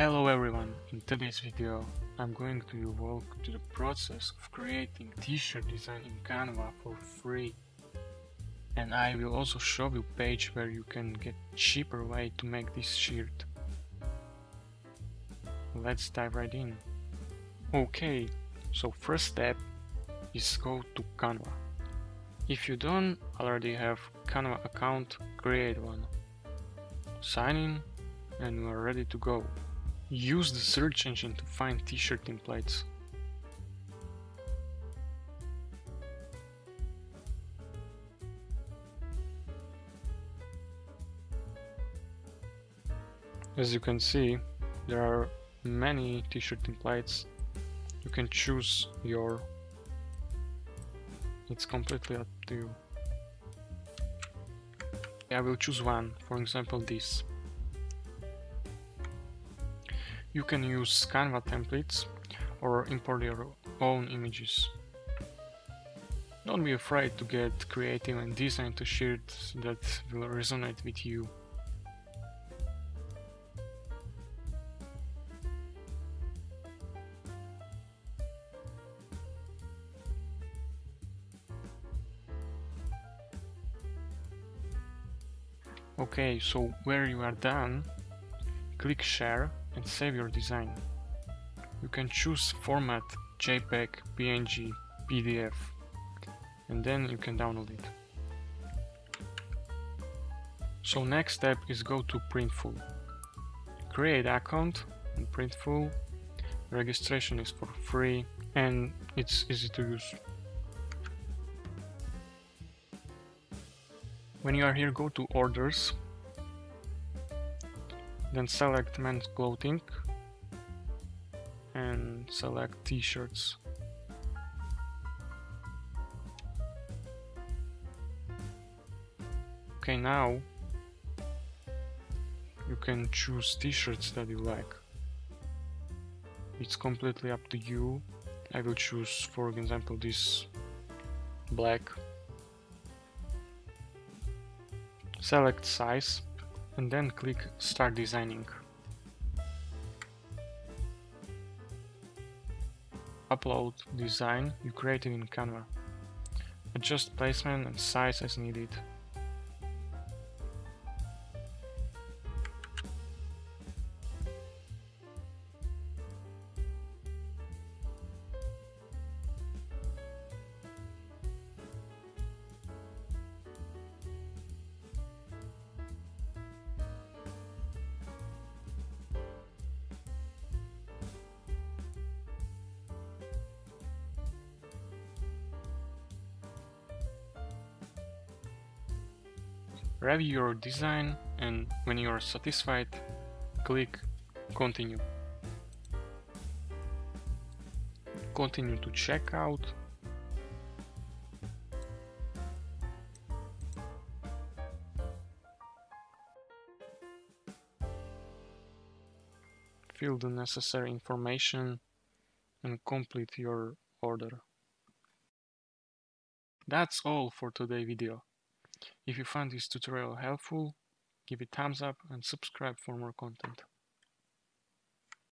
Hello everyone, in today's video I'm going to walk to the process of creating t-shirt design in Canva for free and I will also show you page where you can get cheaper way to make this shirt. Let's dive right in. Okay, so first step is go to Canva. If you don't already have Canva account, create one. Sign in and you are ready to go. Use the search engine to find t-shirt templates. As you can see, there are many t-shirt templates. You can choose your... It's completely up to you. I will choose one, for example this. You can use Canva templates or import your own images. Don't be afraid to get creative and design to shirts that will resonate with you. Okay, so where you are done, click share and save your design. You can choose format JPEG, PNG, PDF and then you can download it. So next step is go to Printful. Create account in Printful. Registration is for free and it's easy to use. When you are here, go to Orders then select men's clothing and select t-shirts. Okay now you can choose t-shirts that you like. It's completely up to you. I will choose for example this black. Select size and then click Start Designing. Upload design you created in Canva. Adjust placement and size as needed. Review your design and when you are satisfied, click continue. Continue to checkout. Fill the necessary information and complete your order. That's all for today's video. If you found this tutorial helpful, give it thumbs up and subscribe for more content.